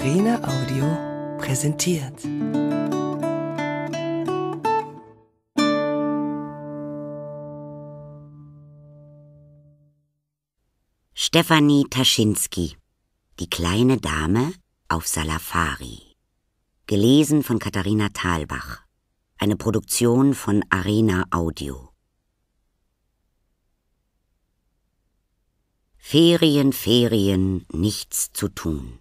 Katharina Audio präsentiert. Stefanie Taschinski Die kleine Dame auf Salafari Gelesen von Katharina Thalbach Eine Produktion von Arena Audio Ferien, Ferien, nichts zu tun.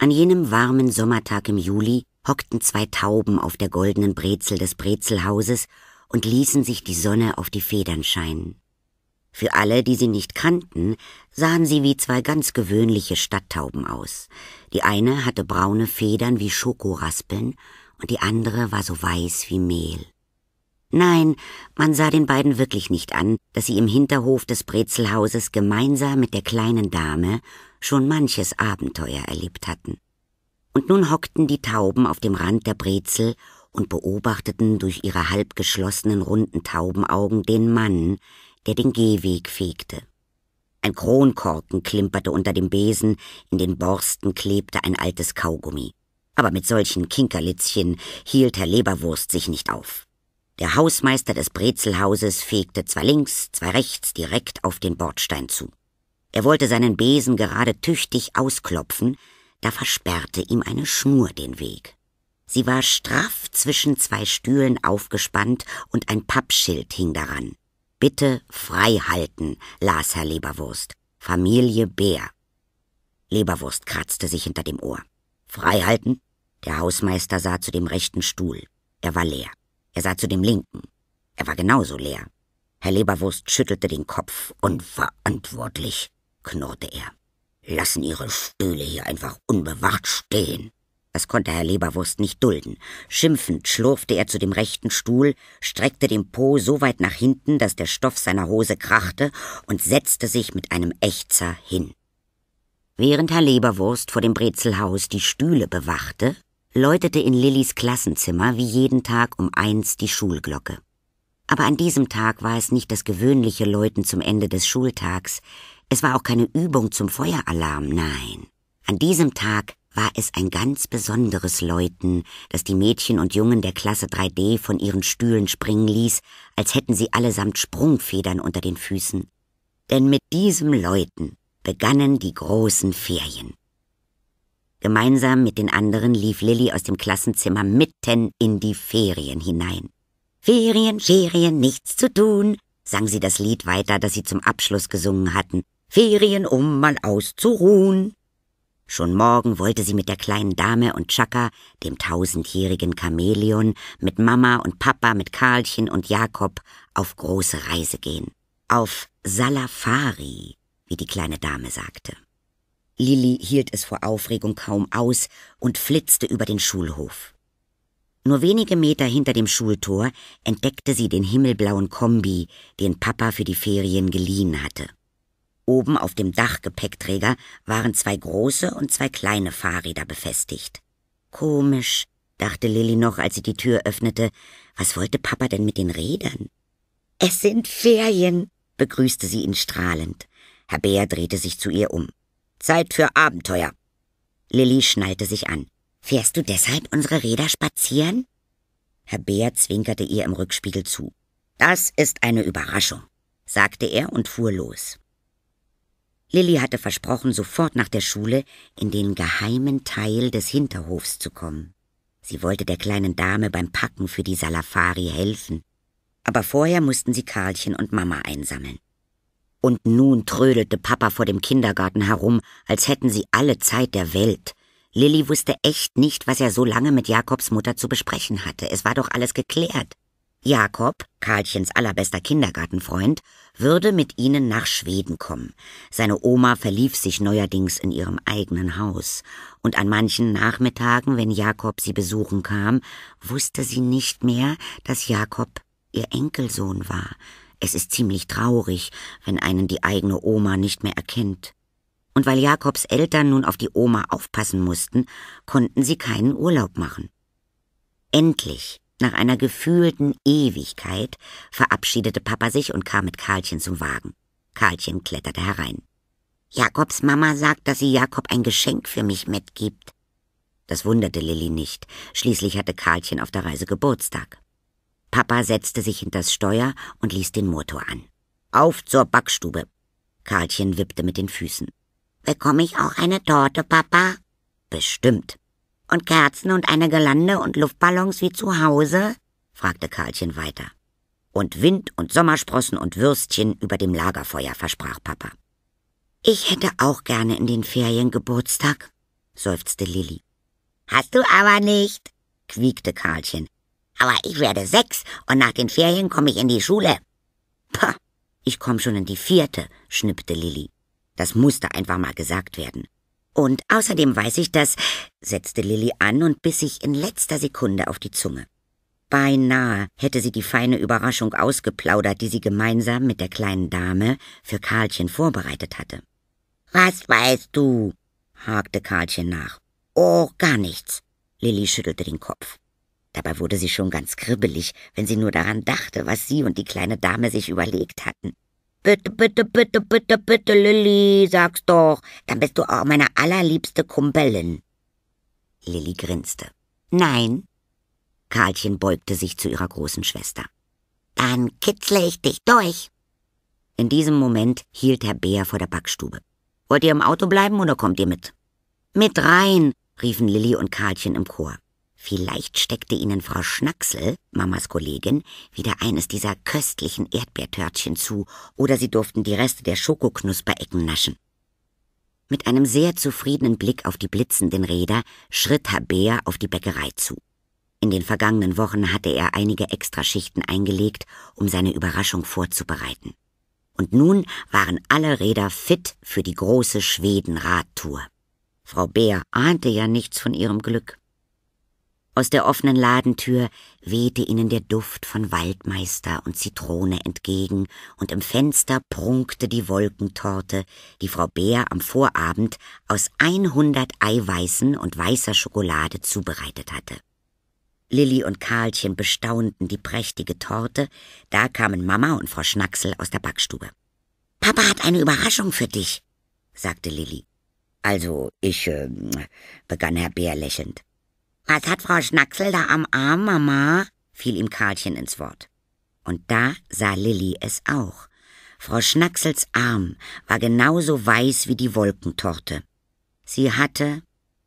An jenem warmen Sommertag im Juli hockten zwei Tauben auf der goldenen Brezel des Brezelhauses und ließen sich die Sonne auf die Federn scheinen. Für alle, die sie nicht kannten, sahen sie wie zwei ganz gewöhnliche Stadttauben aus. Die eine hatte braune Federn wie Schokoraspeln und die andere war so weiß wie Mehl. Nein, man sah den beiden wirklich nicht an, dass sie im Hinterhof des Brezelhauses gemeinsam mit der kleinen Dame schon manches Abenteuer erlebt hatten. Und nun hockten die Tauben auf dem Rand der Brezel und beobachteten durch ihre halb geschlossenen runden Taubenaugen den Mann, der den Gehweg fegte. Ein Kronkorken klimperte unter dem Besen, in den Borsten klebte ein altes Kaugummi. Aber mit solchen Kinkerlitzchen hielt Herr Leberwurst sich nicht auf. Der Hausmeister des Brezelhauses fegte zwar links, zwar rechts direkt auf den Bordstein zu. Er wollte seinen Besen gerade tüchtig ausklopfen, da versperrte ihm eine Schnur den Weg. Sie war straff zwischen zwei Stühlen aufgespannt und ein Pappschild hing daran. Bitte frei halten, las Herr Leberwurst. Familie Bär. Leberwurst kratzte sich hinter dem Ohr. Frei halten? Der Hausmeister sah zu dem rechten Stuhl. Er war leer. Er sah zu dem linken. Er war genauso leer. Herr Leberwurst schüttelte den Kopf. Unverantwortlich, knurrte er. Lassen Ihre Stühle hier einfach unbewacht stehen. Das konnte Herr Leberwurst nicht dulden. Schimpfend schlurfte er zu dem rechten Stuhl, streckte den Po so weit nach hinten, dass der Stoff seiner Hose krachte und setzte sich mit einem Ächzer hin. Während Herr Leberwurst vor dem Brezelhaus die Stühle bewachte, läutete in Lillys Klassenzimmer wie jeden Tag um eins die Schulglocke. Aber an diesem Tag war es nicht das gewöhnliche Läuten zum Ende des Schultags, es war auch keine Übung zum Feueralarm, nein. An diesem Tag war es ein ganz besonderes Läuten, das die Mädchen und Jungen der Klasse 3D von ihren Stühlen springen ließ, als hätten sie allesamt Sprungfedern unter den Füßen. Denn mit diesem Läuten begannen die großen Ferien. Gemeinsam mit den anderen lief Lilly aus dem Klassenzimmer mitten in die Ferien hinein. Ferien, Ferien, nichts zu tun, sang sie das Lied weiter, das sie zum Abschluss gesungen hatten. Ferien, um mal auszuruhen. Schon morgen wollte sie mit der kleinen Dame und Chaka, dem tausendjährigen Chamäleon, mit Mama und Papa, mit Karlchen und Jakob auf große Reise gehen. Auf Salafari, wie die kleine Dame sagte. Lilli hielt es vor Aufregung kaum aus und flitzte über den Schulhof. Nur wenige Meter hinter dem Schultor entdeckte sie den himmelblauen Kombi, den Papa für die Ferien geliehen hatte. Oben auf dem Dachgepäckträger waren zwei große und zwei kleine Fahrräder befestigt. Komisch, dachte Lilli noch, als sie die Tür öffnete. Was wollte Papa denn mit den Rädern? Es sind Ferien, begrüßte sie ihn strahlend. Herr Bär drehte sich zu ihr um. Zeit für Abenteuer. Lilly schnallte sich an. Fährst du deshalb unsere Räder spazieren? Herr Bär zwinkerte ihr im Rückspiegel zu. Das ist eine Überraschung, sagte er und fuhr los. Lilly hatte versprochen, sofort nach der Schule in den geheimen Teil des Hinterhofs zu kommen. Sie wollte der kleinen Dame beim Packen für die Salafari helfen. Aber vorher mussten sie Karlchen und Mama einsammeln. Und nun trödelte Papa vor dem Kindergarten herum, als hätten sie alle Zeit der Welt. Lilly wusste echt nicht, was er so lange mit Jakobs Mutter zu besprechen hatte. Es war doch alles geklärt. Jakob, Karlchens allerbester Kindergartenfreund, würde mit ihnen nach Schweden kommen. Seine Oma verlief sich neuerdings in ihrem eigenen Haus, und an manchen Nachmittagen, wenn Jakob sie besuchen kam, wusste sie nicht mehr, dass Jakob ihr Enkelsohn war, es ist ziemlich traurig, wenn einen die eigene Oma nicht mehr erkennt. Und weil Jakobs Eltern nun auf die Oma aufpassen mussten, konnten sie keinen Urlaub machen. Endlich, nach einer gefühlten Ewigkeit, verabschiedete Papa sich und kam mit Karlchen zum Wagen. Karlchen kletterte herein. Jakobs Mama sagt, dass sie Jakob ein Geschenk für mich mitgibt. Das wunderte Lilly nicht. Schließlich hatte Karlchen auf der Reise Geburtstag. Papa setzte sich hinters Steuer und ließ den Motor an. Auf zur Backstube. Karlchen wippte mit den Füßen. Bekomme ich auch eine Torte, Papa? Bestimmt. Und Kerzen und eine Gelande und Luftballons wie zu Hause? fragte Karlchen weiter. Und Wind und Sommersprossen und Würstchen über dem Lagerfeuer, versprach Papa. Ich hätte auch gerne in den Ferien Geburtstag, seufzte Lilli. Hast du aber nicht, quiekte Karlchen. Aber ich werde sechs und nach den Ferien komme ich in die Schule. Pah, ich komm schon in die vierte, schnippte Lilli. Das musste einfach mal gesagt werden. Und außerdem weiß ich das, setzte Lilli an und biss sich in letzter Sekunde auf die Zunge. Beinahe hätte sie die feine Überraschung ausgeplaudert, die sie gemeinsam mit der kleinen Dame für Karlchen vorbereitet hatte. Was weißt du? hakte Karlchen nach. Oh, gar nichts. Lilli schüttelte den Kopf. Dabei wurde sie schon ganz kribbelig, wenn sie nur daran dachte, was sie und die kleine Dame sich überlegt hatten. Bitte, bitte, bitte, bitte, bitte, Lilly, sag's doch. Dann bist du auch meine allerliebste Kumpelin. Lilly grinste. Nein. Karlchen beugte sich zu ihrer großen Schwester. Dann kitzle ich dich durch. In diesem Moment hielt Herr Bär vor der Backstube. Wollt ihr im Auto bleiben oder kommt ihr mit? Mit rein, riefen Lilly und Karlchen im Chor. Vielleicht steckte ihnen Frau Schnacksel, Mamas Kollegin, wieder eines dieser köstlichen Erdbeertörtchen zu, oder sie durften die Reste der Schokoknusperecken naschen. Mit einem sehr zufriedenen Blick auf die blitzenden Räder schritt Herr Bär auf die Bäckerei zu. In den vergangenen Wochen hatte er einige Extraschichten eingelegt, um seine Überraschung vorzubereiten. Und nun waren alle Räder fit für die große Schweden-Radtour. Frau Bär ahnte ja nichts von ihrem Glück. Aus der offenen Ladentür wehte ihnen der Duft von Waldmeister und Zitrone entgegen, und im Fenster prunkte die Wolkentorte, die Frau Bär am Vorabend aus 100 Eiweißen und weißer Schokolade zubereitet hatte. Lilli und Karlchen bestaunten die prächtige Torte, da kamen Mama und Frau Schnacksel aus der Backstube. Papa hat eine Überraschung für dich, sagte Lilli. Also, ich, äh, begann Herr Bär lächelnd. Was hat Frau Schnacksel da am Arm, Mama? fiel ihm Karlchen ins Wort. Und da sah Lilli es auch. Frau Schnacksels Arm war genauso weiß wie die Wolkentorte. Sie hatte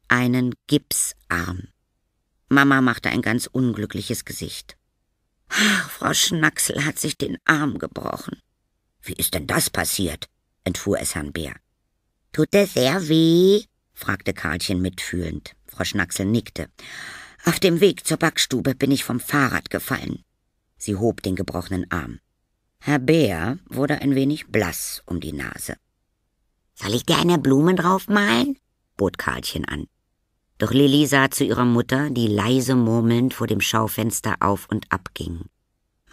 einen Gipsarm. Mama machte ein ganz unglückliches Gesicht. Ach, Frau Schnacksel hat sich den Arm gebrochen. Wie ist denn das passiert? entfuhr es Herrn Bär. Tut es sehr weh? Fragte Karlchen mitfühlend. Frau Schnacksel nickte. Auf dem Weg zur Backstube bin ich vom Fahrrad gefallen. Sie hob den gebrochenen Arm. Herr Bär wurde ein wenig blass um die Nase. Soll ich dir eine Blume draufmalen? bot Karlchen an. Doch Lilli sah zu ihrer Mutter, die leise murmelnd vor dem Schaufenster auf und ab ging.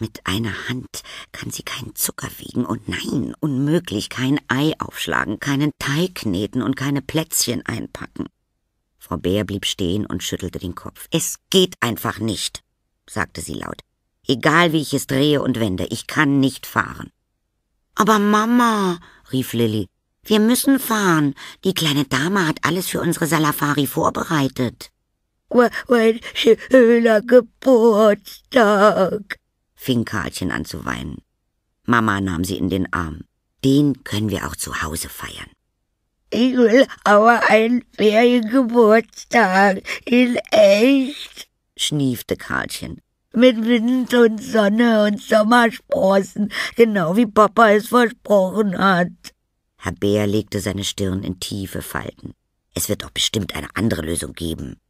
Mit einer Hand kann sie keinen Zucker wiegen und nein, unmöglich kein Ei aufschlagen, keinen Teig kneten und keine Plätzchen einpacken. Frau Bär blieb stehen und schüttelte den Kopf. Es geht einfach nicht, sagte sie laut. Egal wie ich es drehe und wende, ich kann nicht fahren. Aber Mama, rief Lilli, wir müssen fahren. Die kleine Dame hat alles für unsere Salafari vorbereitet. Mein schöner Geburtstag, fing Karlchen an zu weinen. Mama nahm sie in den Arm. Den können wir auch zu Hause feiern. Ich will aber einen Feriengeburtstag in echt, schniefte Karlchen. Mit Wind und Sonne und Sommersprossen, genau wie Papa es versprochen hat. Herr Bär legte seine Stirn in tiefe Falten. Es wird doch bestimmt eine andere Lösung geben.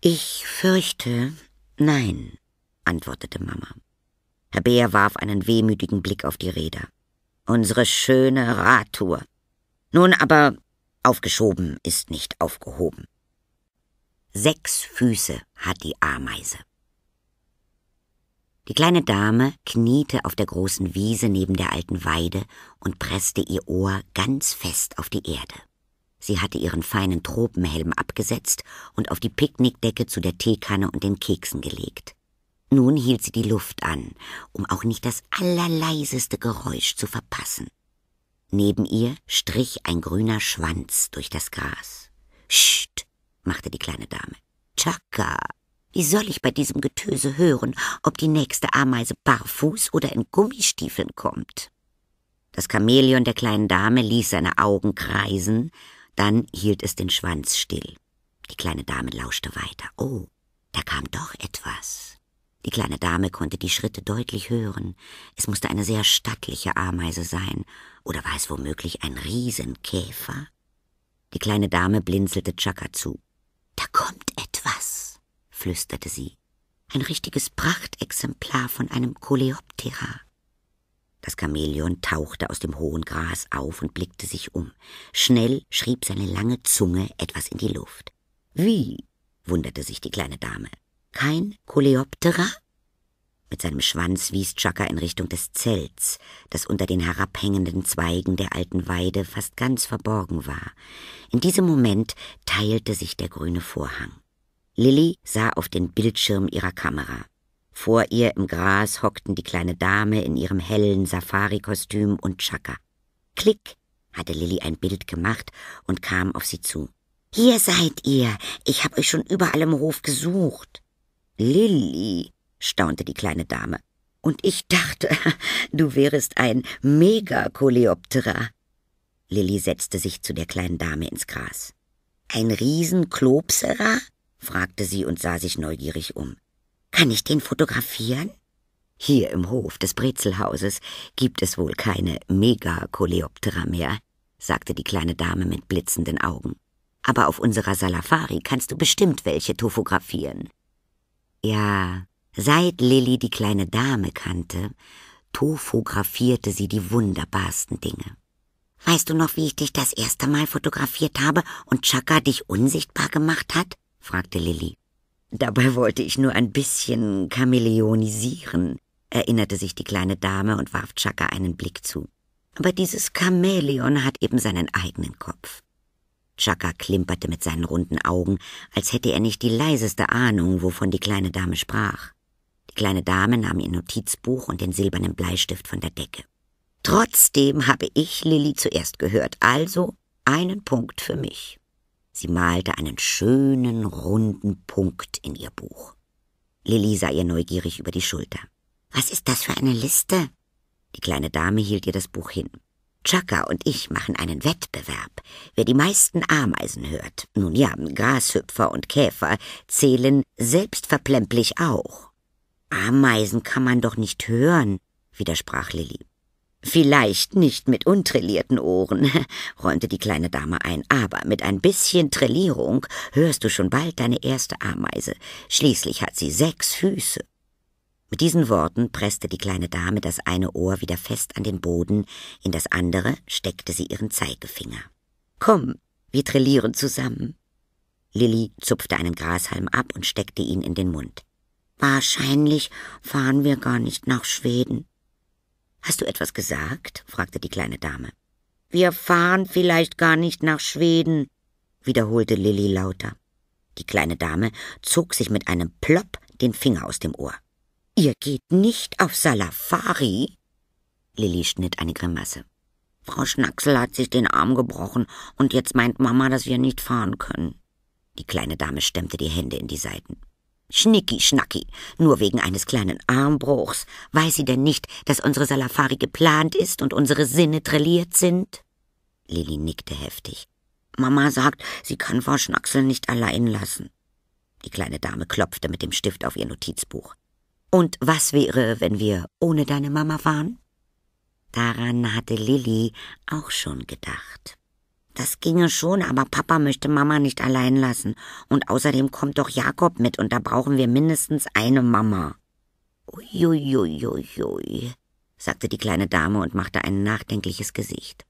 Ich fürchte, nein, antwortete Mama. Herr Bär warf einen wehmütigen Blick auf die Räder. Unsere schöne Radtour. Nun aber Aufgeschoben ist nicht aufgehoben. Sechs Füße hat die Ameise. Die kleine Dame kniete auf der großen Wiese neben der alten Weide und presste ihr Ohr ganz fest auf die Erde. Sie hatte ihren feinen Tropenhelm abgesetzt und auf die Picknickdecke zu der Teekanne und den Keksen gelegt. Nun hielt sie die Luft an, um auch nicht das allerleiseste Geräusch zu verpassen. Neben ihr strich ein grüner Schwanz durch das Gras. Scht, machte die kleine Dame. Chaka, wie soll ich bei diesem Getöse hören, ob die nächste Ameise barfuß oder in Gummistiefeln kommt? Das Chamäleon der kleinen Dame ließ seine Augen kreisen, dann hielt es den Schwanz still. Die kleine Dame lauschte weiter. Oh, da kam doch. Die kleine Dame konnte die Schritte deutlich hören. Es musste eine sehr stattliche Ameise sein, oder war es womöglich ein Riesenkäfer? Die kleine Dame blinzelte Chaka zu. Da kommt etwas, flüsterte sie. Ein richtiges Prachtexemplar von einem Coleoptera. Das Chamäleon tauchte aus dem hohen Gras auf und blickte sich um. Schnell schrieb seine lange Zunge etwas in die Luft. Wie? wunderte sich die kleine Dame. Kein Coleoptera? Mit seinem Schwanz wies Chaka in Richtung des Zelts, das unter den herabhängenden Zweigen der alten Weide fast ganz verborgen war. In diesem Moment teilte sich der grüne Vorhang. Lilly sah auf den Bildschirm ihrer Kamera. Vor ihr im Gras hockten die kleine Dame in ihrem hellen Safari-Kostüm und Chaka. Klick hatte Lilly ein Bild gemacht und kam auf sie zu. Hier seid ihr. Ich hab euch schon überall im Hof gesucht. Lilly, staunte die kleine Dame. Und ich dachte, du wärest ein Megakoleoptera. Lilly setzte sich zu der kleinen Dame ins Gras. Ein Riesenklopserer? fragte sie und sah sich neugierig um. Kann ich den fotografieren? Hier im Hof des Brezelhauses gibt es wohl keine Megakoleoptera mehr, sagte die kleine Dame mit blitzenden Augen. Aber auf unserer Salafari kannst du bestimmt welche tofografieren. Ja, seit Lilly die kleine Dame kannte, tofografierte sie die wunderbarsten Dinge. Weißt du noch, wie ich dich das erste Mal fotografiert habe und Chaka dich unsichtbar gemacht hat? fragte Lilly. Dabei wollte ich nur ein bisschen chameleonisieren, erinnerte sich die kleine Dame und warf Chaka einen Blick zu. Aber dieses Chamäleon hat eben seinen eigenen Kopf. Chaka klimperte mit seinen runden Augen, als hätte er nicht die leiseste Ahnung, wovon die kleine Dame sprach. Die kleine Dame nahm ihr Notizbuch und den silbernen Bleistift von der Decke. Trotzdem habe ich Lilly zuerst gehört, also einen Punkt für mich. Sie malte einen schönen, runden Punkt in ihr Buch. Lilly sah ihr neugierig über die Schulter. Was ist das für eine Liste? Die kleine Dame hielt ihr das Buch hin. Chaka und ich machen einen Wettbewerb. Wer die meisten Ameisen hört, nun ja, Grashüpfer und Käfer zählen selbstverplemplich auch. Ameisen kann man doch nicht hören, widersprach Lilly. Vielleicht nicht mit untrillierten Ohren, räumte die kleine Dame ein, aber mit ein bisschen Trillierung hörst du schon bald deine erste Ameise. Schließlich hat sie sechs Füße. Mit diesen Worten presste die kleine Dame das eine Ohr wieder fest an den Boden, in das andere steckte sie ihren Zeigefinger. Komm, wir trillieren zusammen. Lilly zupfte einen Grashalm ab und steckte ihn in den Mund. Wahrscheinlich fahren wir gar nicht nach Schweden, Hast du etwas gesagt? fragte die kleine Dame. Wir fahren vielleicht gar nicht nach Schweden, wiederholte Lilly lauter. Die kleine Dame zog sich mit einem Plopp den Finger aus dem Ohr. Ihr geht nicht auf Salafari? Lilly schnitt eine Grimasse. Frau Schnacksel hat sich den Arm gebrochen und jetzt meint Mama, dass wir nicht fahren können. Die kleine Dame stemmte die Hände in die Seiten. Schnicki Schnacki, nur wegen eines kleinen Armbruchs. Weiß sie denn nicht, dass unsere Salafari geplant ist und unsere Sinne trilliert sind? Lilly nickte heftig. Mama sagt, sie kann Frau Schnacksel nicht allein lassen. Die kleine Dame klopfte mit dem Stift auf ihr Notizbuch. Und was wäre, wenn wir ohne deine Mama fahren? Daran hatte Lilly auch schon gedacht. Das ginge schon, aber Papa möchte Mama nicht allein lassen. Und außerdem kommt doch Jakob mit und da brauchen wir mindestens eine Mama. Uiuiuiui, sagte die kleine Dame und machte ein nachdenkliches Gesicht.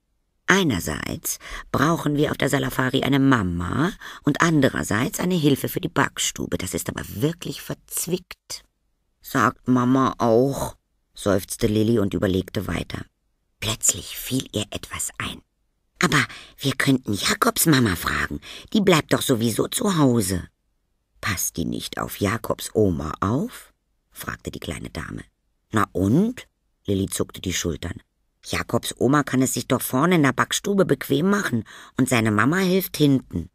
Einerseits brauchen wir auf der Salafari eine Mama und andererseits eine Hilfe für die Backstube. Das ist aber wirklich verzwickt. Sagt Mama auch, seufzte Lilly und überlegte weiter. Plötzlich fiel ihr etwas ein. Aber wir könnten Jakobs Mama fragen. Die bleibt doch sowieso zu Hause. Passt die nicht auf Jakobs Oma auf? fragte die kleine Dame. Na und? Lilly zuckte die Schultern. Jakobs Oma kann es sich doch vorne in der Backstube bequem machen und seine Mama hilft hinten.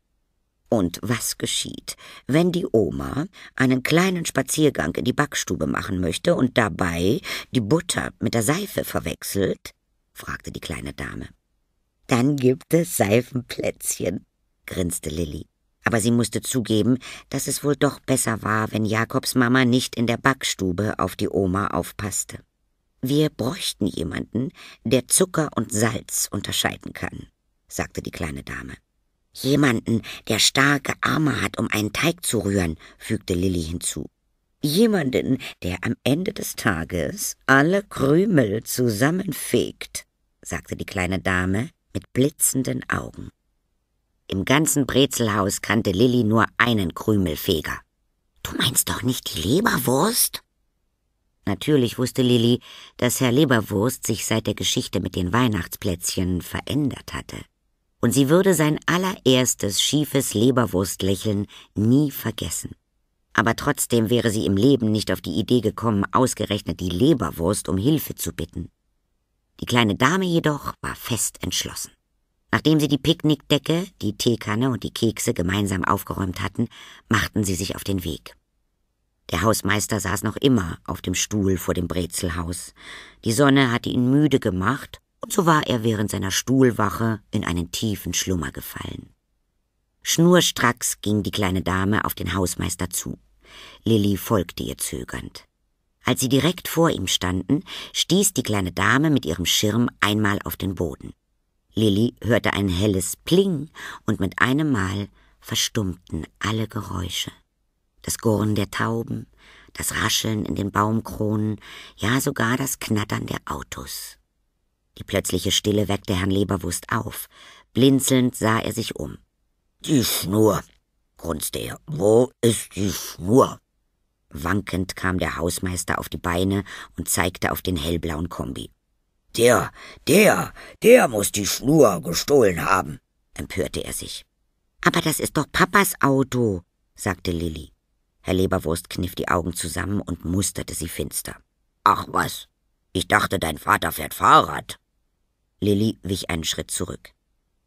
Und was geschieht, wenn die Oma einen kleinen Spaziergang in die Backstube machen möchte und dabei die Butter mit der Seife verwechselt? fragte die kleine Dame. Dann gibt es Seifenplätzchen, grinste Lilli. Aber sie musste zugeben, dass es wohl doch besser war, wenn Jakobs Mama nicht in der Backstube auf die Oma aufpasste. Wir bräuchten jemanden, der Zucker und Salz unterscheiden kann, sagte die kleine Dame. Jemanden, der starke Arme hat, um einen Teig zu rühren, fügte Lilli hinzu. Jemanden, der am Ende des Tages alle Krümel zusammenfegt, sagte die kleine Dame mit blitzenden Augen. Im ganzen Brezelhaus kannte Lilli nur einen Krümelfeger. Du meinst doch nicht die Leberwurst? Natürlich wusste Lilli, dass Herr Leberwurst sich seit der Geschichte mit den Weihnachtsplätzchen verändert hatte und sie würde sein allererstes schiefes Leberwurstlächeln nie vergessen. Aber trotzdem wäre sie im Leben nicht auf die Idee gekommen, ausgerechnet die Leberwurst um Hilfe zu bitten. Die kleine Dame jedoch war fest entschlossen. Nachdem sie die Picknickdecke, die Teekanne und die Kekse gemeinsam aufgeräumt hatten, machten sie sich auf den Weg. Der Hausmeister saß noch immer auf dem Stuhl vor dem Brezelhaus. Die Sonne hatte ihn müde gemacht so war er während seiner Stuhlwache in einen tiefen Schlummer gefallen. Schnurstracks ging die kleine Dame auf den Hausmeister zu. Lilli folgte ihr zögernd. Als sie direkt vor ihm standen, stieß die kleine Dame mit ihrem Schirm einmal auf den Boden. Lilli hörte ein helles Pling und mit einem Mal verstummten alle Geräusche. Das Gurren der Tauben, das Rascheln in den Baumkronen, ja sogar das Knattern der Autos. Die plötzliche Stille weckte Herrn Leberwust auf. Blinzelnd sah er sich um. Die Schnur, grunzte er. Wo ist die Schnur? Wankend kam der Hausmeister auf die Beine und zeigte auf den hellblauen Kombi. Der, der, der muss die Schnur gestohlen haben, empörte er sich. Aber das ist doch Papas Auto, sagte Lilli. Herr Leberwurst kniff die Augen zusammen und musterte sie finster. Ach was, ich dachte, dein Vater fährt Fahrrad. Lilli wich einen Schritt zurück.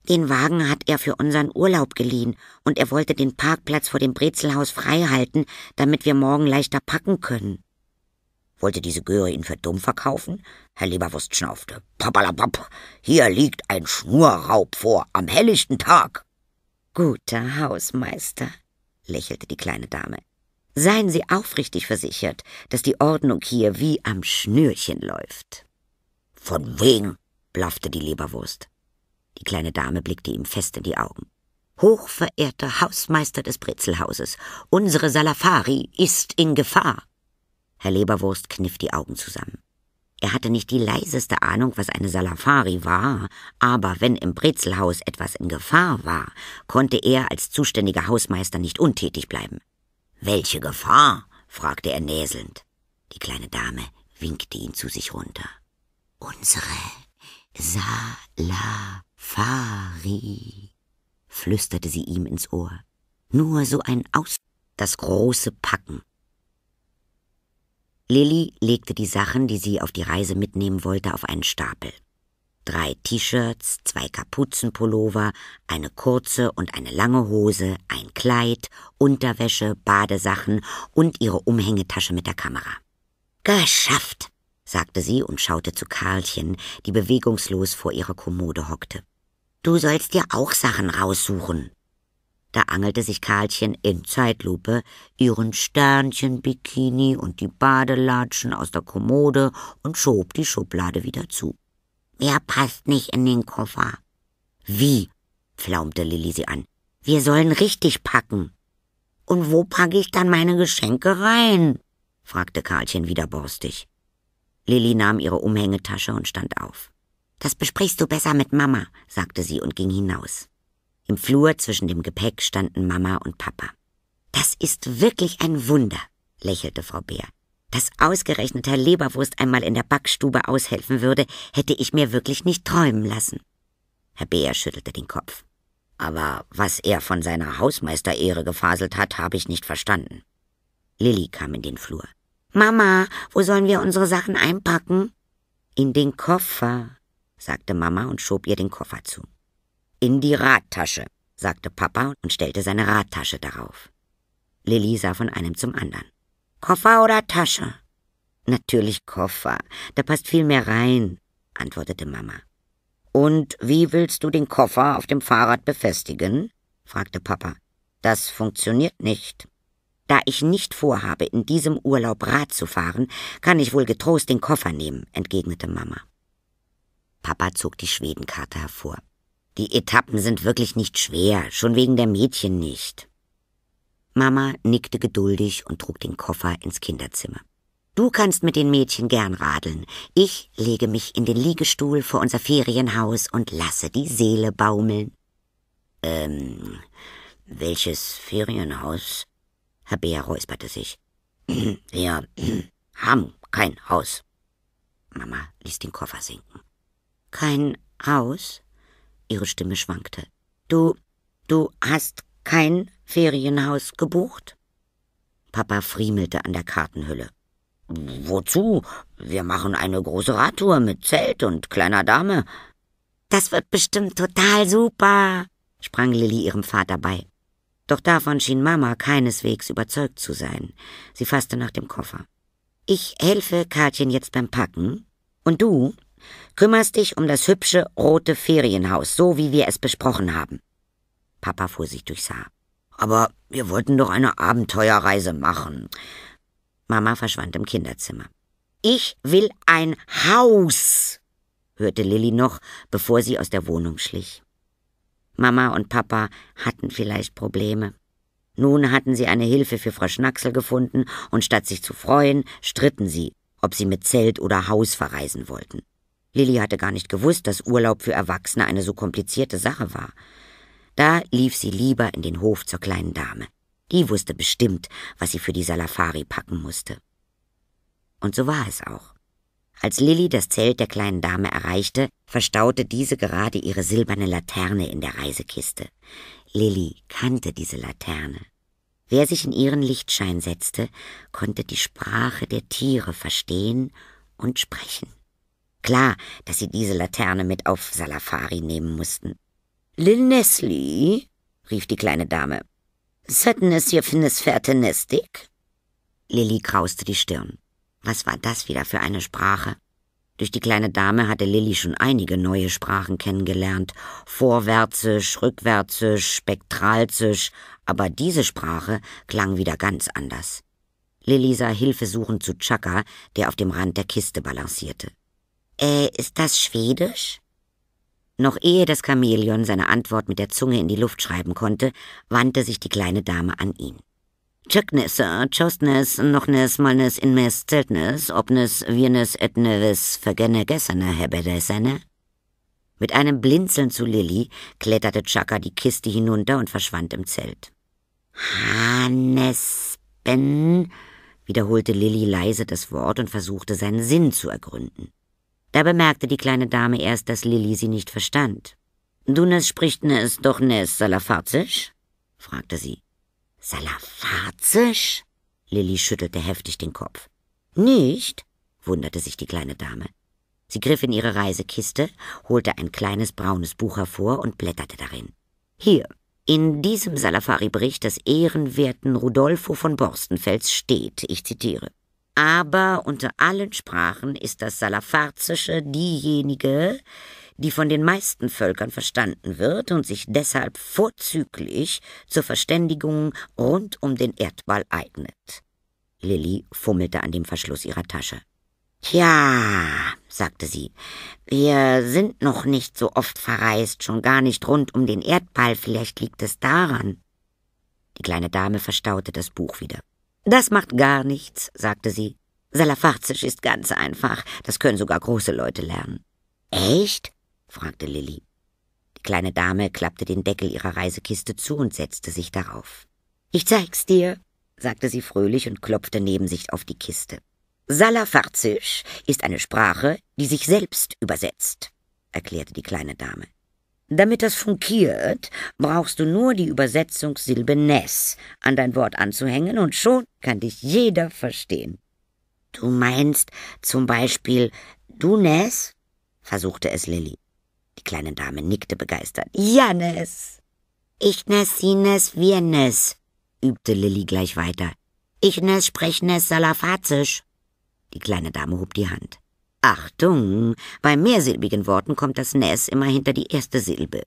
Den Wagen hat er für unseren Urlaub geliehen, und er wollte den Parkplatz vor dem Brezelhaus freihalten, damit wir morgen leichter packen können. Wollte diese Göre ihn für dumm verkaufen? Herr Leberwurst schnaufte. Papalapap, hier liegt ein Schnurraub vor, am helllichten Tag. Guter Hausmeister, lächelte die kleine Dame. Seien Sie aufrichtig versichert, dass die Ordnung hier wie am Schnürchen läuft. Von wegen, blaffte die Leberwurst. Die kleine Dame blickte ihm fest in die Augen. Hochverehrter Hausmeister des Brezelhauses, unsere Salafari ist in Gefahr. Herr Leberwurst kniff die Augen zusammen. Er hatte nicht die leiseste Ahnung, was eine Salafari war, aber wenn im Brezelhaus etwas in Gefahr war, konnte er als zuständiger Hausmeister nicht untätig bleiben. Welche Gefahr? fragte er näselnd. Die kleine Dame winkte ihn zu sich runter. Unsere Salafari, flüsterte sie ihm ins Ohr. Nur so ein Aus, das große Packen. Lilly legte die Sachen, die sie auf die Reise mitnehmen wollte, auf einen Stapel. Drei T-Shirts, zwei Kapuzenpullover, eine kurze und eine lange Hose, ein Kleid, Unterwäsche, Badesachen und ihre Umhängetasche mit der Kamera. Geschafft, sagte sie und schaute zu Karlchen, die bewegungslos vor ihrer Kommode hockte. Du sollst dir auch Sachen raussuchen. Da angelte sich Karlchen in Zeitlupe ihren Sternchen-Bikini und die Badelatschen aus der Kommode und schob die Schublade wieder zu. Er passt nicht in den Koffer. Wie? flaumte Lilli sie an. Wir sollen richtig packen. Und wo packe ich dann meine Geschenke rein? fragte Karlchen wieder borstig. Lilli nahm ihre Umhängetasche und stand auf. Das besprichst du besser mit Mama, sagte sie und ging hinaus. Im Flur zwischen dem Gepäck standen Mama und Papa. Das ist wirklich ein Wunder, lächelte Frau Bär. Dass ausgerechnet Herr Leberwurst einmal in der Backstube aushelfen würde, hätte ich mir wirklich nicht träumen lassen. Herr Bär schüttelte den Kopf. Aber was er von seiner Hausmeisterehre gefaselt hat, habe ich nicht verstanden. Lilli kam in den Flur. Mama, wo sollen wir unsere Sachen einpacken? In den Koffer, sagte Mama und schob ihr den Koffer zu. In die Radtasche, sagte Papa und stellte seine Radtasche darauf. Lilly sah von einem zum anderen. Koffer oder Tasche? Natürlich Koffer, da passt viel mehr rein, antwortete Mama. Und wie willst du den Koffer auf dem Fahrrad befestigen? fragte Papa. Das funktioniert nicht. Da ich nicht vorhabe, in diesem Urlaub Rad zu fahren, kann ich wohl getrost den Koffer nehmen, entgegnete Mama. Papa zog die Schwedenkarte hervor. Die Etappen sind wirklich nicht schwer, schon wegen der Mädchen nicht. Mama nickte geduldig und trug den Koffer ins Kinderzimmer. Du kannst mit den Mädchen gern radeln. Ich lege mich in den Liegestuhl vor unser Ferienhaus und lasse die Seele baumeln. Ähm, welches Ferienhaus? Herr Bär räusperte sich. Wir haben kein Haus. Mama ließ den Koffer sinken. Kein Haus? Ihre Stimme schwankte. Du, du hast kein Ferienhaus gebucht? Papa friemelte an der Kartenhülle. Wozu? Wir machen eine große Radtour mit Zelt und kleiner Dame. Das wird bestimmt total super, sprang Lilly ihrem Vater bei. Doch davon schien Mama keineswegs überzeugt zu sein. Sie fasste nach dem Koffer. Ich helfe Katjen jetzt beim Packen. Und du kümmerst dich um das hübsche rote Ferienhaus, so wie wir es besprochen haben. Papa fuhr sich durchs Haar. Aber wir wollten doch eine Abenteuerreise machen. Mama verschwand im Kinderzimmer. Ich will ein Haus, hörte Lilly noch, bevor sie aus der Wohnung schlich. Mama und Papa hatten vielleicht Probleme. Nun hatten sie eine Hilfe für Frau Schnacksel gefunden, und statt sich zu freuen, stritten sie, ob sie mit Zelt oder Haus verreisen wollten. Lilly hatte gar nicht gewusst, dass Urlaub für Erwachsene eine so komplizierte Sache war. Da lief sie lieber in den Hof zur kleinen Dame. Die wusste bestimmt, was sie für die Salafari packen musste. Und so war es auch. Als Lilly das Zelt der kleinen Dame erreichte, verstaute diese gerade ihre silberne Laterne in der Reisekiste. Lilly kannte diese Laterne. Wer sich in ihren Lichtschein setzte, konnte die Sprache der Tiere verstehen und sprechen. Klar, dass sie diese Laterne mit auf Salafari nehmen mussten. Lil Nesli, rief die kleine Dame. Setten es hier finnes Fährte nestig? Lilly krauste die Stirn. Was war das wieder für eine Sprache? Durch die kleine Dame hatte Lilly schon einige neue Sprachen kennengelernt. Vorwärtsisch, rückwärtsisch, spektralzisch, aber diese Sprache klang wieder ganz anders. Lilly sah hilfesuchend zu Chaka, der auf dem Rand der Kiste balancierte. Äh, ist das Schwedisch? Noch ehe das Chamäleon seine Antwort mit der Zunge in die Luft schreiben konnte, wandte sich die kleine Dame an ihn. Tschöcknisse, Tschostnes, Nochnes, Malnes, Inmes, Zeltnes, Obnes, Wirnes, Etneves, Vergenne, Gessene, Hebedesene? Mit einem Blinzeln zu Lilly kletterte Chaka die Kiste hinunter und verschwand im Zelt. Hannesben, wiederholte Lilly leise das Wort und versuchte seinen Sinn zu ergründen. Da bemerkte die kleine Dame erst, dass Lilly sie nicht verstand. Dunes spricht nes doch nes salafarzisch? fragte sie. Salafazisch? Lilly schüttelte heftig den Kopf. Nicht? wunderte sich die kleine Dame. Sie griff in ihre Reisekiste, holte ein kleines braunes Buch hervor und blätterte darin. Hier, in diesem Salafari-Bericht des ehrenwerten Rudolfo von Borstenfels steht, ich zitiere, aber unter allen Sprachen ist das Salafarzische diejenige, die von den meisten Völkern verstanden wird und sich deshalb vorzüglich zur Verständigung rund um den Erdball eignet. Lilly fummelte an dem Verschluss ihrer Tasche. Tja, sagte sie, wir sind noch nicht so oft verreist, schon gar nicht rund um den Erdball, vielleicht liegt es daran. Die kleine Dame verstaute das Buch wieder. Das macht gar nichts, sagte sie. Salafarzisch ist ganz einfach, das können sogar große Leute lernen. Echt? Fragte Lilly. Die kleine Dame klappte den Deckel ihrer Reisekiste zu und setzte sich darauf. Ich zeig's dir, sagte sie fröhlich und klopfte neben sich auf die Kiste. Salafarzisch ist eine Sprache, die sich selbst übersetzt, erklärte die kleine Dame. Damit das funkiert, brauchst du nur die Übersetzungssilbe Ness an dein Wort anzuhängen und schon kann dich jeder verstehen. Du meinst zum Beispiel du Ness? versuchte es Lilly. Die kleine Dame nickte begeistert. Janes! Ich nes, sie nes, wir nes, übte Lilly gleich weiter. Ich nes, sprech nes, salafazisch. Die kleine Dame hob die Hand. Achtung, bei mehrsilbigen Worten kommt das Nes immer hinter die erste Silbe.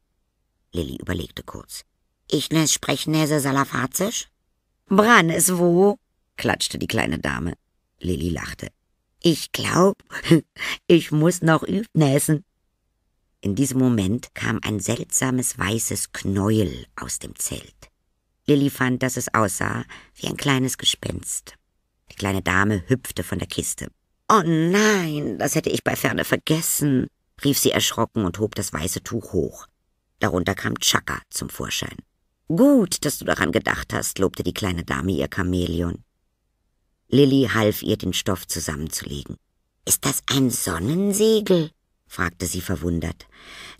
Lilly überlegte kurz. Ich nes, sprech Nese salafazisch? Bran es wo? klatschte die kleine Dame. Lilly lachte. Ich glaub, ich muss noch übnäsen. In diesem Moment kam ein seltsames weißes Knäuel aus dem Zelt. Lilly fand, dass es aussah wie ein kleines Gespenst. Die kleine Dame hüpfte von der Kiste. Oh nein, das hätte ich bei Ferne vergessen, rief sie erschrocken und hob das weiße Tuch hoch. Darunter kam Chaka zum Vorschein. Gut, dass du daran gedacht hast, lobte die kleine Dame ihr Chamäleon. Lilly half ihr, den Stoff zusammenzulegen. Ist das ein Sonnensegel? Fragte sie verwundert.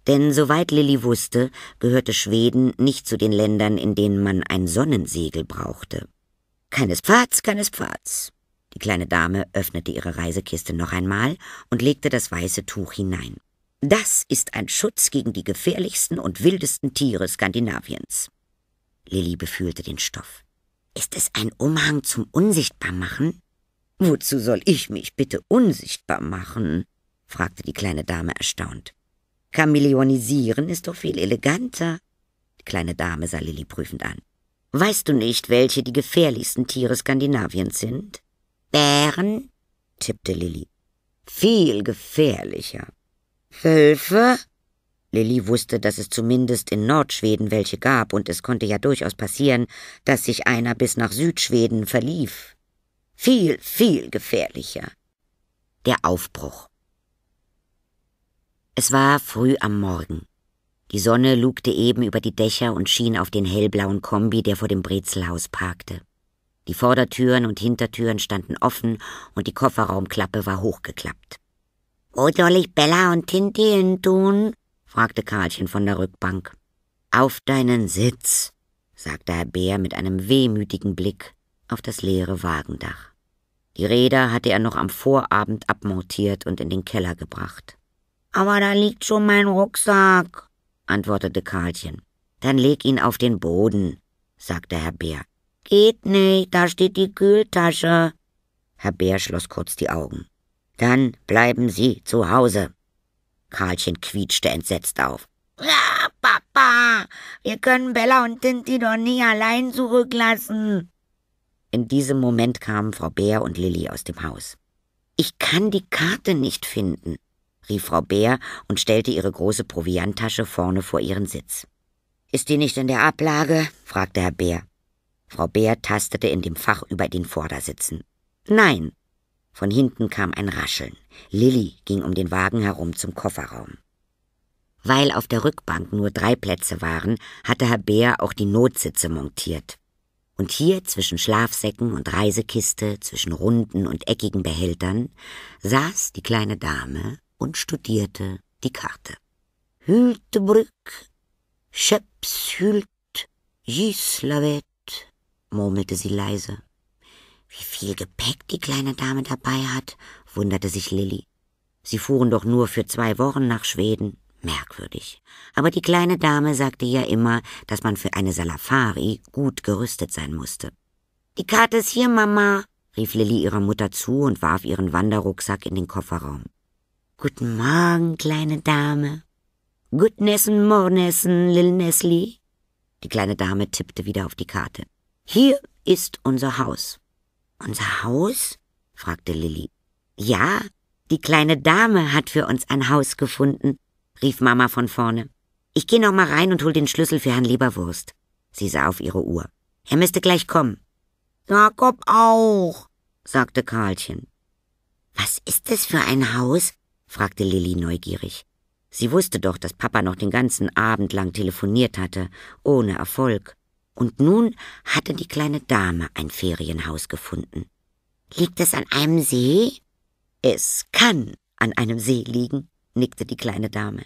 Denn soweit Lilly wusste, gehörte Schweden nicht zu den Ländern, in denen man ein Sonnensegel brauchte. Keines Pfads, keines Pfads. Die kleine Dame öffnete ihre Reisekiste noch einmal und legte das weiße Tuch hinein. Das ist ein Schutz gegen die gefährlichsten und wildesten Tiere Skandinaviens. Lilly befühlte den Stoff. Ist es ein Umhang zum Unsichtbarmachen? Wozu soll ich mich bitte unsichtbar machen? Fragte die kleine Dame erstaunt. Chameleonisieren ist doch viel eleganter. Die kleine Dame sah Lilly prüfend an. Weißt du nicht, welche die gefährlichsten Tiere Skandinaviens sind? Bären? tippte Lilly. Viel gefährlicher. Wölfe? Lilly wusste, dass es zumindest in Nordschweden welche gab, und es konnte ja durchaus passieren, dass sich einer bis nach Südschweden verlief. Viel, viel gefährlicher. Der Aufbruch. Es war früh am Morgen. Die Sonne lugte eben über die Dächer und schien auf den hellblauen Kombi, der vor dem Brezelhaus parkte. Die Vordertüren und Hintertüren standen offen und die Kofferraumklappe war hochgeklappt. Wo soll ich Bella und Tinti hin tun? fragte Karlchen von der Rückbank. Auf deinen Sitz, sagte Herr Bär mit einem wehmütigen Blick auf das leere Wagendach. Die Räder hatte er noch am Vorabend abmontiert und in den Keller gebracht. Aber da liegt schon mein Rucksack, antwortete Karlchen. Dann leg ihn auf den Boden, sagte Herr Bär. Geht nicht, da steht die Kühltasche. Herr Bär schloss kurz die Augen. Dann bleiben Sie zu Hause. Karlchen quietschte entsetzt auf. Ja, Papa, wir können Bella und Tinti doch nie allein zurücklassen. In diesem Moment kamen Frau Bär und Lilli aus dem Haus. Ich kann die Karte nicht finden, rief Frau Bär und stellte ihre große Provianttasche vorne vor ihren Sitz. Ist die nicht in der Ablage? fragte Herr Bär. Frau Bär tastete in dem Fach über den Vordersitzen. Nein, von hinten kam ein Rascheln. Lilli ging um den Wagen herum zum Kofferraum. Weil auf der Rückbank nur drei Plätze waren, hatte Herr Bär auch die Notsitze montiert. Und hier zwischen Schlafsäcken und Reisekiste, zwischen runden und eckigen Behältern, saß die kleine Dame und studierte die Karte. Hültebrück, Schöpshült, Gislavet, murmelte sie leise. Wie viel Gepäck die kleine Dame dabei hat, wunderte sich Lilly. Sie fuhren doch nur für zwei Wochen nach Schweden. Merkwürdig. Aber die kleine Dame sagte ja immer, dass man für eine Salafari gut gerüstet sein musste. Die Karte ist hier, Mama, rief Lilly ihrer Mutter zu und warf ihren Wanderrucksack in den Kofferraum. Guten Morgen, kleine Dame. Guten Essen, Mornessen, Lil Nesli. Die kleine Dame tippte wieder auf die Karte. Hier ist unser Haus. Unser Haus? fragte Lilly. Ja, die kleine Dame hat für uns ein Haus gefunden, rief Mama von vorne. Ich geh noch mal rein und hol den Schlüssel für Herrn Leberwurst. Sie sah auf ihre Uhr. Er müsste gleich kommen. Jakob auch, sagte Karlchen. Was ist es für ein Haus? Fragte Lilly neugierig. Sie wusste doch, dass Papa noch den ganzen Abend lang telefoniert hatte, ohne Erfolg. Und nun hatte die kleine Dame ein Ferienhaus gefunden. Liegt es an einem See? Es kann an einem See liegen, nickte die kleine Dame.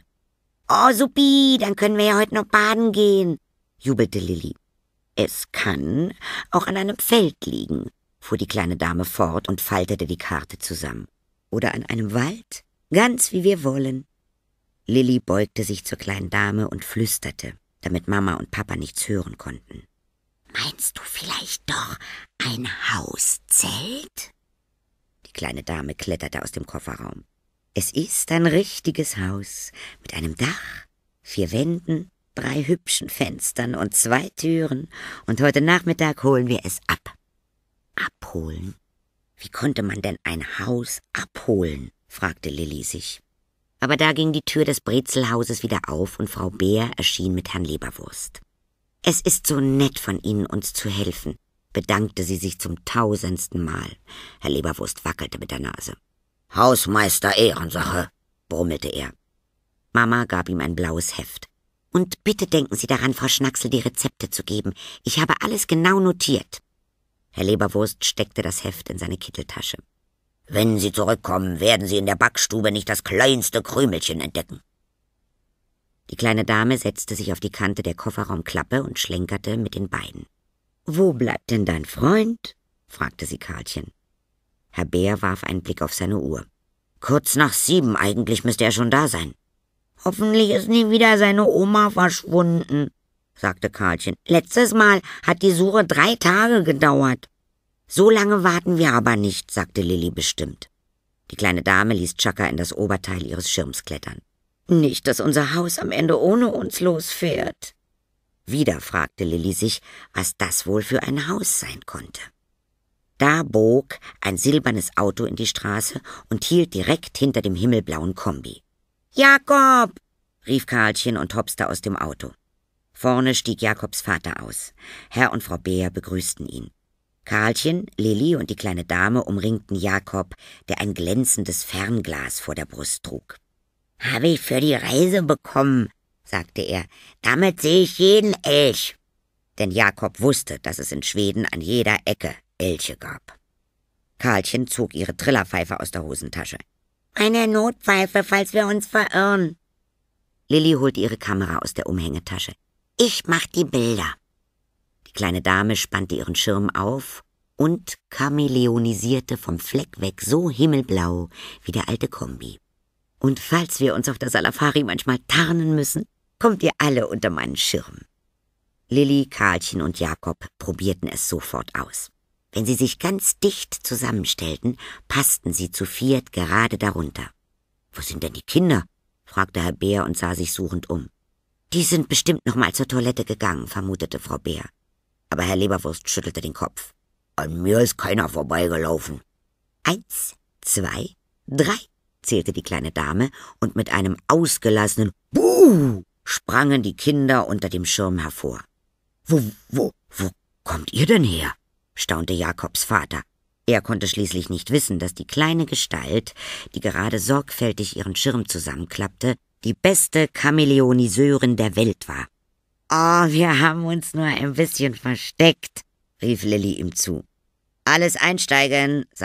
Oh, supi, dann können wir ja heute noch baden gehen, jubelte Lilli. Es kann auch an einem Feld liegen, fuhr die kleine Dame fort und faltete die Karte zusammen. Oder an einem Wald, ganz wie wir wollen. Lilly beugte sich zur kleinen Dame und flüsterte, damit Mama und Papa nichts hören konnten. Meinst du vielleicht doch ein Hauszelt? Die kleine Dame kletterte aus dem Kofferraum. Es ist ein richtiges Haus mit einem Dach, vier Wänden, drei hübschen Fenstern und zwei Türen, und heute Nachmittag holen wir es ab. Abholen? Wie konnte man denn ein Haus abholen? Fragte Lilli sich. Aber da ging die Tür des Brezelhauses wieder auf und Frau Bär erschien mit Herrn Leberwurst. Es ist so nett von Ihnen, uns zu helfen, bedankte sie sich zum tausendsten Mal. Herr Leberwurst wackelte mit der Nase. Hausmeister Ehrensache, brummelte er. Mama gab ihm ein blaues Heft. Und bitte denken Sie daran, Frau Schnacksel die Rezepte zu geben. Ich habe alles genau notiert. Herr Leberwurst steckte das Heft in seine Kitteltasche. Wenn Sie zurückkommen, werden Sie in der Backstube nicht das kleinste Krümelchen entdecken. Die kleine Dame setzte sich auf die Kante der Kofferraumklappe und schlenkerte mit den Beinen. Wo bleibt denn dein Freund? fragte sie Karlchen. Herr Bär warf einen Blick auf seine Uhr. Kurz nach sieben, eigentlich müsste er schon da sein. Hoffentlich ist nie wieder seine Oma verschwunden, sagte Karlchen. Letztes Mal hat die Suche drei Tage gedauert. So lange warten wir aber nicht, sagte Lilli bestimmt. Die kleine Dame ließ Chaka in das Oberteil ihres Schirms klettern. Nicht, dass unser Haus am Ende ohne uns losfährt. Wieder fragte Lilli sich, was das wohl für ein Haus sein konnte. Da bog ein silbernes Auto in die Straße und hielt direkt hinter dem himmelblauen Kombi. Jakob! rief Karlchen und hopste aus dem Auto. Vorne stieg Jakobs Vater aus. Herr und Frau Beer begrüßten ihn. Karlchen, Lilli und die kleine Dame umringten Jakob, der ein glänzendes Fernglas vor der Brust trug. Habe ich für die Reise bekommen, sagte er. Damit sehe ich jeden Elch. Denn Jakob wusste, dass es in Schweden an jeder Ecke Elche gab. Karlchen zog ihre Trillerpfeife aus der Hosentasche. Eine Notpfeife, falls wir uns verirren. Lilli holte ihre Kamera aus der Umhängetasche. Ich mach die Bilder. Kleine Dame spannte ihren Schirm auf und chameleonisierte vom Fleck weg so himmelblau wie der alte Kombi. Und falls wir uns auf der Salafari manchmal tarnen müssen, kommt ihr alle unter meinen Schirm. Lilli, Karlchen und Jakob probierten es sofort aus. Wenn sie sich ganz dicht zusammenstellten, passten sie zu viert gerade darunter. Wo sind denn die Kinder? fragte Herr Bär und sah sich suchend um. Die sind bestimmt noch mal zur Toilette gegangen, vermutete Frau Bär. Aber Herr Leberwurst schüttelte den Kopf. An mir ist keiner vorbeigelaufen. Eins, zwei, drei, zählte die kleine Dame, und mit einem ausgelassenen Buh sprangen die Kinder unter dem Schirm hervor. Wo, wo, wo kommt ihr denn her? staunte Jakobs Vater. Er konnte schließlich nicht wissen, dass die kleine Gestalt, die gerade sorgfältig ihren Schirm zusammenklappte, die beste Chamäleoniseurin der Welt war. Oh, wir haben uns nur ein bisschen versteckt, rief Lilli ihm zu. Alles einsteigen, sagte